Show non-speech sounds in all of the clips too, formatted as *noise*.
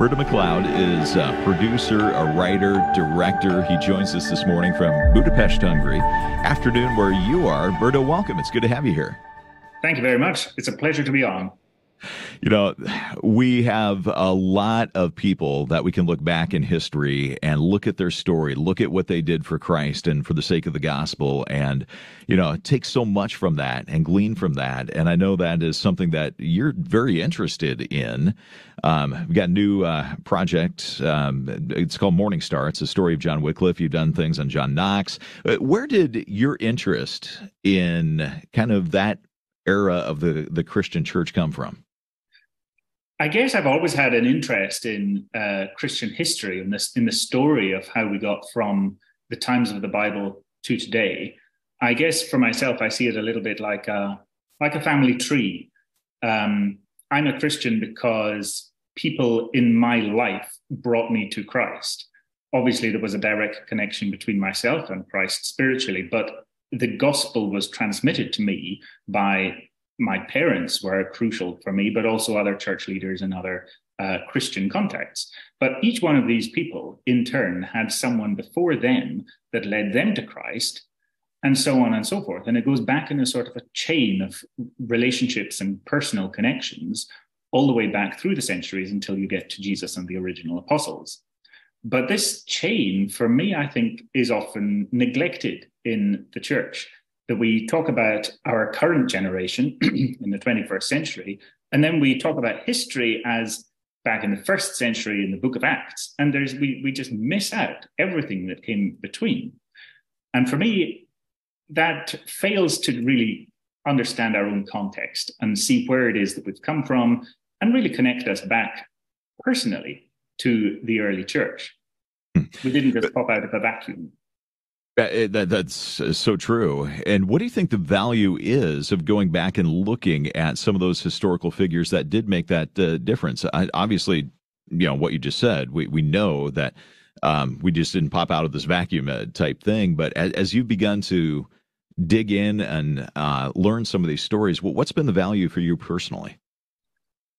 Murdo Macleod is a producer, a writer, director. He joins us this morning from Budapest, Hungary. Afternoon where you are. Murdo, welcome. It's good to have you here. Thank you very much. It's a pleasure to be on. You know, we have a lot of people that we can look back in history and look at their story, look at what they did for Christ and for the sake of the gospel, and, you know, take so much from that and glean from that. And I know that is something that you're very interested in. Um, we've got a new uh, project. Um, it's called Morning Star. It's a story of John Wycliffe. You've done things on John Knox. Uh, where did your interest in kind of that era of the, the Christian church come from? I guess I've always had an interest in uh, Christian history and this in the story of how we got from the times of the Bible to today. I guess for myself, I see it a little bit like a like a family tree. Um, I'm a Christian because people in my life brought me to Christ. Obviously, there was a direct connection between myself and Christ spiritually, but the gospel was transmitted to me by my parents were crucial for me, but also other church leaders and other uh, Christian contacts. But each one of these people, in turn, had someone before them that led them to Christ, and so on and so forth. And it goes back in a sort of a chain of relationships and personal connections all the way back through the centuries until you get to Jesus and the original apostles. But this chain, for me, I think, is often neglected in the church that we talk about our current generation *clears throat* in the 21st century, and then we talk about history as back in the first century in the book of Acts, and there's we, we just miss out everything that came between. And for me, that fails to really understand our own context and see where it is that we've come from and really connect us back personally to the early church. Hmm. We didn't just pop out of a vacuum. That, that, that's so true. And what do you think the value is of going back and looking at some of those historical figures that did make that uh, difference? I, obviously, you know what you just said. We we know that um, we just didn't pop out of this vacuum uh, type thing. But as, as you've begun to dig in and uh, learn some of these stories, what's been the value for you personally?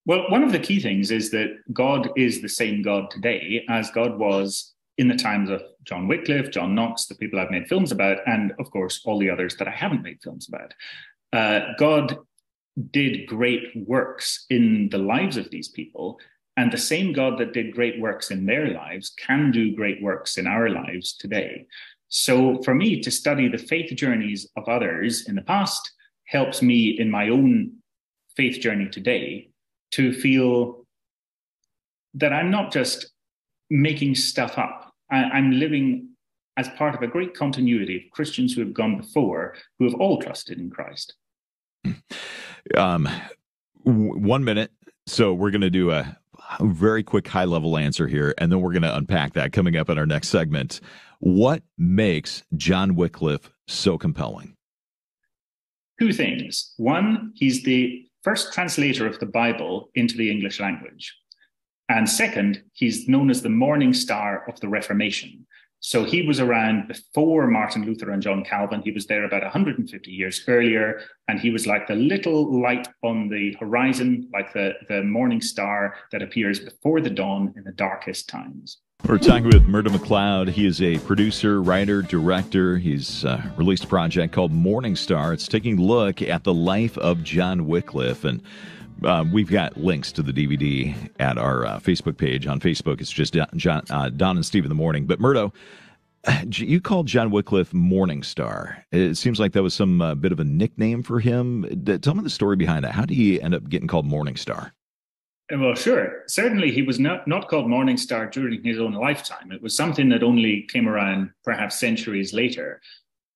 Well, one of the key things is that God is the same God today as God was in the times of John Wycliffe, John Knox, the people I've made films about, and of course, all the others that I haven't made films about. Uh, God did great works in the lives of these people. And the same God that did great works in their lives can do great works in our lives today. So for me to study the faith journeys of others in the past helps me in my own faith journey today to feel that I'm not just making stuff up I, am living as part of a great continuity of Christians who have gone before, who have all trusted in Christ. Um, w- one minute. So we're going to do a very quick high level answer here, and then we're going to unpack that coming up in our next segment. What makes John Wycliffe so compelling? Two things. One, he's the first translator of the Bible into the English language. And second, he's known as the morning star of the Reformation. So he was around before Martin Luther and John Calvin. He was there about 150 years earlier, and he was like the little light on the horizon, like the, the morning star that appears before the dawn in the darkest times. We're talking with Murdo Macleod. He is a producer, writer, director. He's uh, released a project called Morning Star. It's taking a look at the life of John Wycliffe and uh, we've got links to the DVD at our uh, Facebook page. On Facebook, it's just John, uh, Dawn and Steve in the morning. But Murdo, *sighs* you called John Wycliffe Morning Star. It seems like that was some uh, bit of a nickname for him. Tell me the story behind that. How did he end up getting called Morning Star? Uh, well, sure. Certainly, he was not, not called Morning Star during his own lifetime. It was something that only came around perhaps centuries later.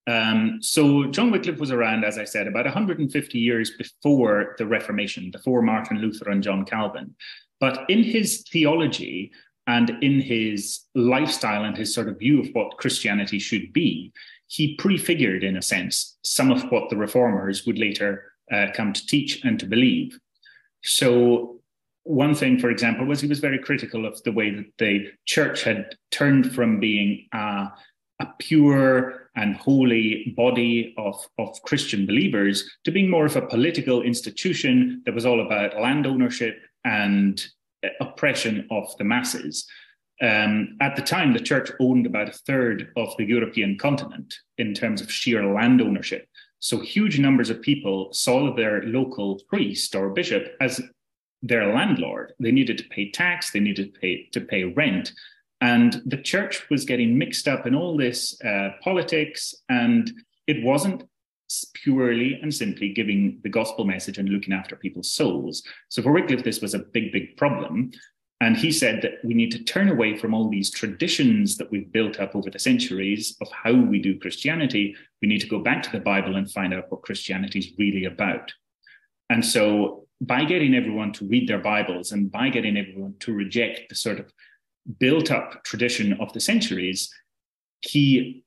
Um, so John Wycliffe was around, as I said, about 150 years before the Reformation, before Martin Luther and John Calvin. But in his theology and in his lifestyle and his sort of view of what Christianity should be, he prefigured, in a sense, some of what the reformers would later uh, come to teach and to believe. So one thing, for example, was he was very critical of the way that the church had turned from being a a pure and holy body of, of Christian believers to being more of a political institution that was all about land ownership and oppression of the masses. Um, at the time, the church owned about a third of the European continent in terms of sheer land ownership. So huge numbers of people saw their local priest or bishop as their landlord. They needed to pay tax, they needed to pay, to pay rent. And the church was getting mixed up in all this uh, politics, and it wasn't purely and simply giving the gospel message and looking after people's souls. So for Wycliffe, this was a big, big problem. And he said that we need to turn away from all these traditions that we've built up over the centuries of how we do Christianity. We need to go back to the Bible and find out what Christianity is really about. And so, by getting everyone to read their Bibles and by getting everyone to reject the sort of built up tradition of the centuries, he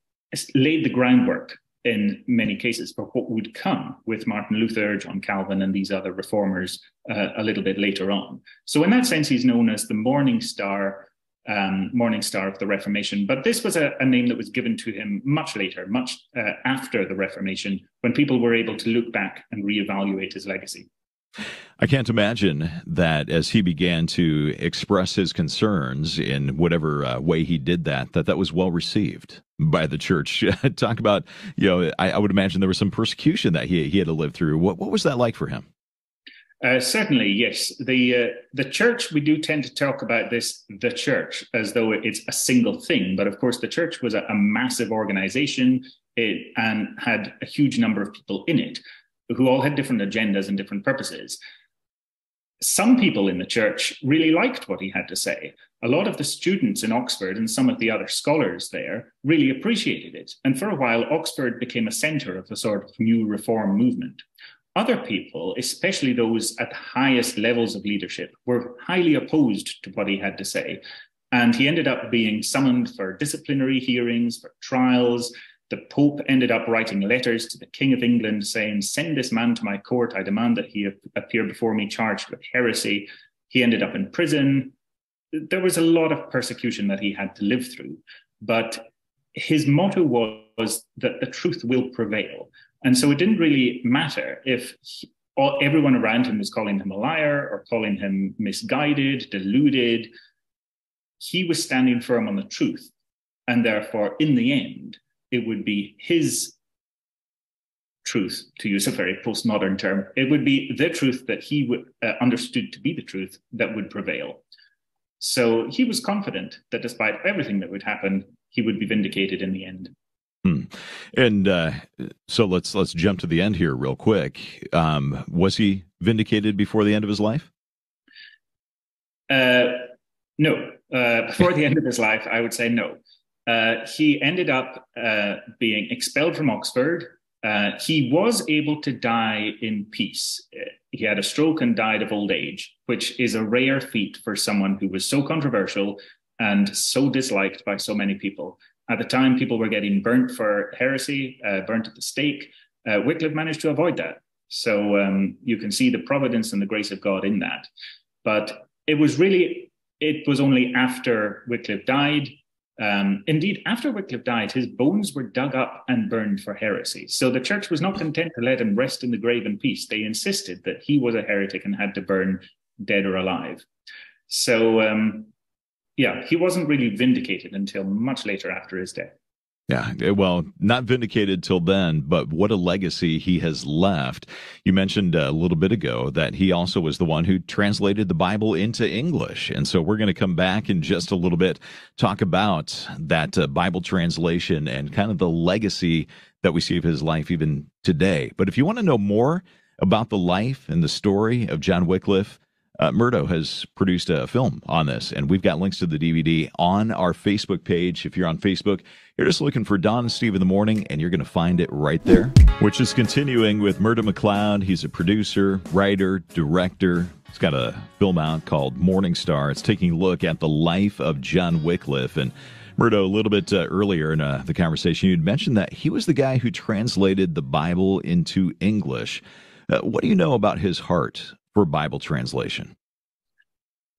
laid the groundwork in many cases for what would come with Martin Luther, John Calvin, and these other reformers uh, a little bit later on. So, in that sense, he's known as the Morning Star, um, Morning Star of the Reformation. But this was a, a, name that was given to him much later, much uh, after the Reformation, when people were able to look back and reevaluate his legacy. I can't imagine that as he began to express his concerns in whatever uh, way he did that, that that was well received by the church. *laughs* Talk about, you know, I, I, would imagine there was some persecution that he, he had to live through. What, what was that like for him? Uh, certainly, yes. The uh, the church we do tend to talk about this the church as though it's a single thing, but of course the church was a, a massive organization it, and had a huge number of people in it who all had different agendas and different purposes some people in the church really liked what he had to say. A lot of the students in Oxford and some of the other scholars there really appreciated it. And for a while, Oxford became a center of a sort of new reform movement. Other people, especially those at the highest levels of leadership, were highly opposed to what he had to say. And he ended up being summoned for disciplinary hearings, for trials, the Pope ended up writing letters to the King of England saying, Send this man to my court. I demand that he appear before me charged with heresy. He ended up in prison. There was a lot of persecution that he had to live through. But his motto was that the truth will prevail. And so it didn't really matter if he, all, everyone around him was calling him a liar or calling him misguided, deluded. He was standing firm on the truth. And therefore, in the end, it would be his truth, to use a very postmodern term. It would be the truth that he would, uh, understood to be the truth that would prevail. So he was confident that despite everything that would happen, he would be vindicated in the end. Hmm. And uh, so let's let's jump to the end here real quick. Um, was he vindicated before the end of his life? Uh, no. Uh, before the end of his life, I would say no. Uh, he ended up uh, being expelled from Oxford. Uh, he was able to die in peace. He had a stroke and died of old age, which is a rare feat for someone who was so controversial and so disliked by so many people. At the time, people were getting burnt for heresy, uh, burnt at the stake. Uh, Wycliffe managed to avoid that. So um, you can see the providence and the grace of God in that. But it was really, it was only after Wycliffe died um, indeed, after Wycliffe died, his bones were dug up and burned for heresy. So the church was not content to let him rest in the grave in peace. They insisted that he was a heretic and had to burn dead or alive. So, um, yeah, he wasn't really vindicated until much later after his death. Yeah, eh, well, not vindicated till then, but what a legacy he has left. You mentioned a little bit ago that he also was the one who translated the Bible into English. And so we're going to come back in just a little bit, talk about that uh, Bible translation and kind of the legacy that we see of his life even today. But if you want to know more about the life and the story of John Wycliffe, uh, Murdo has produced a film on this, and we've got links to the DVD on our Facebook page. If you're on Facebook, you're just looking for Dawn and Steve in the morning, and you're going to find it right there. Which is continuing with Murdo Macleod. He's a producer, writer, director. He's got a film out called Morning Star. It's taking a look at the life of John Wycliffe. And Murdo, a little bit uh, earlier in uh, the conversation, you'd mentioned that he was the guy who translated the Bible into English. Uh, what do you know about his heart for Bible translation?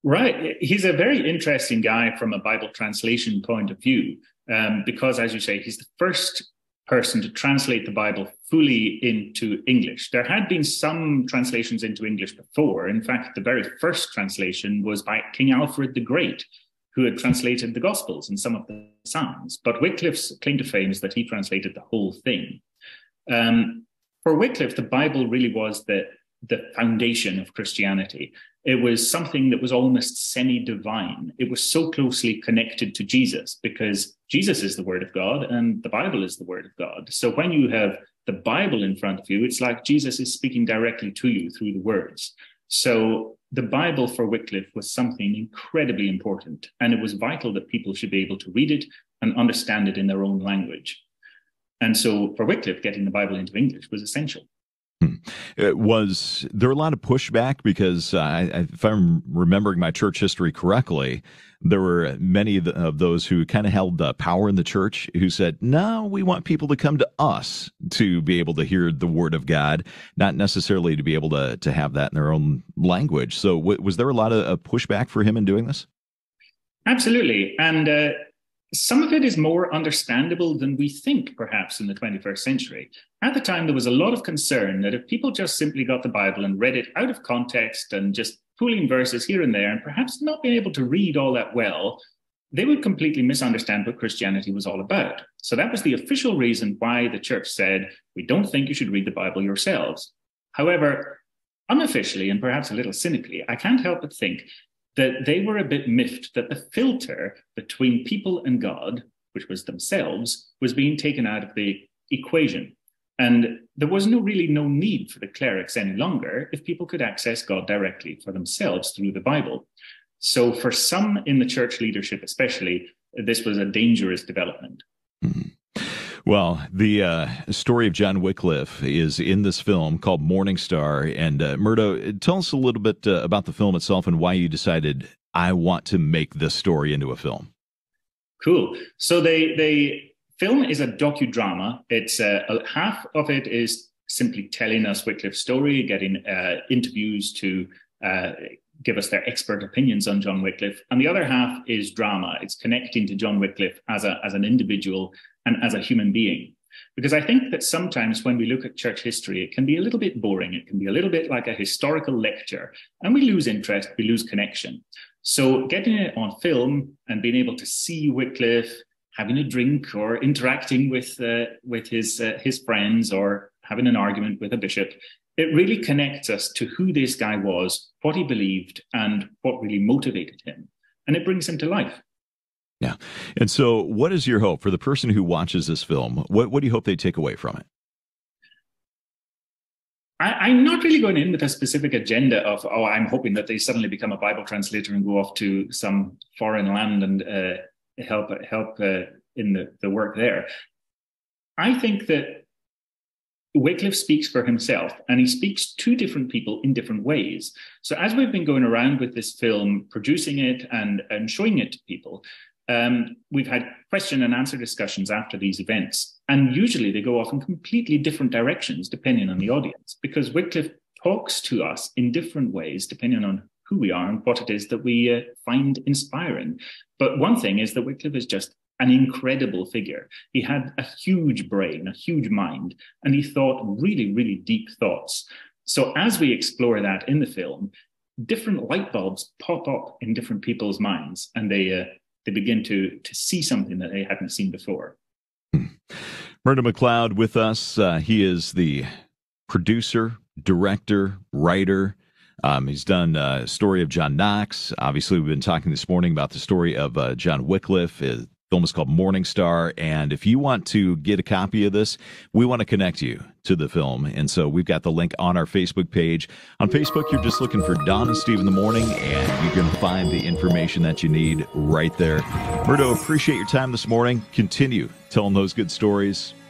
Right. He's a very interesting guy from a Bible translation point of view, um, because, as you say, he's the first person to translate the Bible fully into English. There had been some translations into English before. In fact, the very first translation was by King Alfred the Great, who had translated the Gospels and some of the Psalms. But Wycliffe's claim to fame is that he translated the whole thing. Um, for Wycliffe, the Bible really was the, the foundation of Christianity. It was something that was almost semi divine. It was so closely connected to Jesus because Jesus is the Word of God and the Bible is the Word of God. So when you have the Bible in front of you, it's like Jesus is speaking directly to you through the words. So the Bible for Wycliffe was something incredibly important, and it was vital that people should be able to read it and understand it in their own language. And so for Wycliffe, getting the Bible into English was essential. Hmm. Was there a lot of pushback? Because uh, if I'm remembering my church history correctly, there were many of those who kind of held uh, power in the church who said, no, we want people to come to us to be able to hear the word of God, not necessarily to be able to, to have that in their own language. So, w- was there a lot of pushback for him in doing this? Absolutely. And uh, some of it is more understandable than we think, perhaps, in the 21st century. At the time, there was a lot of concern that if people just simply got the Bible and read it out of context and just pulling verses here and there, and perhaps not being able to read all that well, they would completely misunderstand what Christianity was all about. So that was the official reason why the church said, we don't think you should read the Bible yourselves. However, unofficially and perhaps a little cynically, I can't help but think that they were a bit miffed that the filter between people and God, which was themselves, was being taken out of the equation. And there was no really no need for the clerics any longer if people could access God directly for themselves through the Bible. So for some in the church leadership, especially, this was a dangerous development. Well, the uh, story of John Wycliffe is in this film called Morning Star. And uh, Murdo, tell us a little bit uh, about the film itself and why you decided I want to make this story into a film. Cool. So the the film is a docudrama. It's uh, half of it is simply telling us Wycliffe's story, getting uh, interviews to uh, give us their expert opinions on John Wycliffe, and the other half is drama. It's connecting to John Wycliffe as a as an individual and as a human being. Because I think that sometimes when we look at church history, it can be a little bit boring. It can be a little bit like a historical lecture, and we lose interest, we lose connection. So, getting it on film and being able to see Wycliffe having a drink or interacting with uh, with his uh, his friends or having an argument with a bishop, it really connects us to who this guy was, what he believed, and what really motivated him, and it brings him to life. Yeah. And so, what is your hope for the person who watches this film? What, what do you hope they take away from it? I, am not really going in with a specific agenda of, oh, I'm hoping that they suddenly become a Bible translator and go off to some foreign land and uh, help help uh, in the, the work there. I think that Wycliffe speaks for himself and he speaks to different people in different ways. So, as we've been going around with this film, producing it and, and showing it to people, um, we've had question and answer discussions after these events. And usually they go off in completely different directions depending on the audience, because Wycliffe talks to us in different ways depending on who we are and what it is that we uh, find inspiring. But one thing is that Wycliffe is just an incredible figure. He had a huge brain, a huge mind, and he thought really, really deep thoughts. So as we explore that in the film, different light bulbs pop up in different people's minds, and they uh, they begin to to see something that they hadn't seen before. Hmm. Murdo Macleod with us. Uh, he is the producer, director, writer. Um, he's done a uh, story of John Knox. Obviously, we've been talking this morning about the story of uh, John Wycliffe, film is called Morning Star. And if you want to get a copy of this, we want to connect you to the film. And so we've got the link on our Facebook page. On Facebook, you're just looking for Dawn and Steve in the morning, and you can find the information that you need right there. Murdo, appreciate your time this morning. Continue telling those good stories.